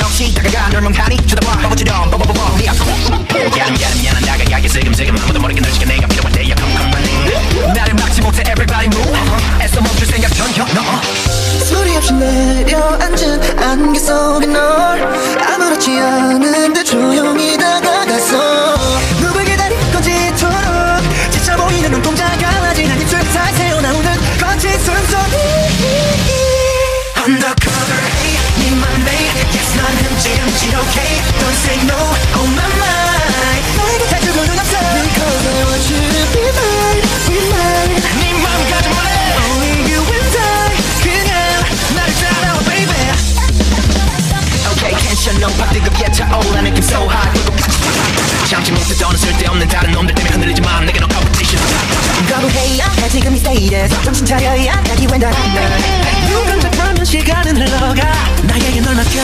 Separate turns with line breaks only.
설명하니 쳐다봐. 바보처럼
뻐뻐뻐뻐
네 앞으로.
미안 미안 미안 다가가게 슬금슬금. 아무도 모르게 널 지켜 내가 필요할 때야. Come come running 나를 막지 못해 everybody move. 애써 멈출 생각 전혀 no
소리 없이 내려앉은 안개 속에 널 아무렇지 않은데 조
She okay,
don't say no
on my mind
너에게 다 주고 눈 없어 Because I want you to be mine, be mine
네 맘 가져볼래 Only you and I 그냥 나를 따라와 baby
Okay, 텐션 높아 뜨겁게 차올라 느낌 so hot
참지 못해 떠는 쓸데없는 다른 놈들 때문에 흔들리지 마 내게 no competition
거부해야 해 지금 이 스테이지 정신 차려야 나기 웬 다른 날
수많은 시간은 흘러가. 나에게 널 맡겨.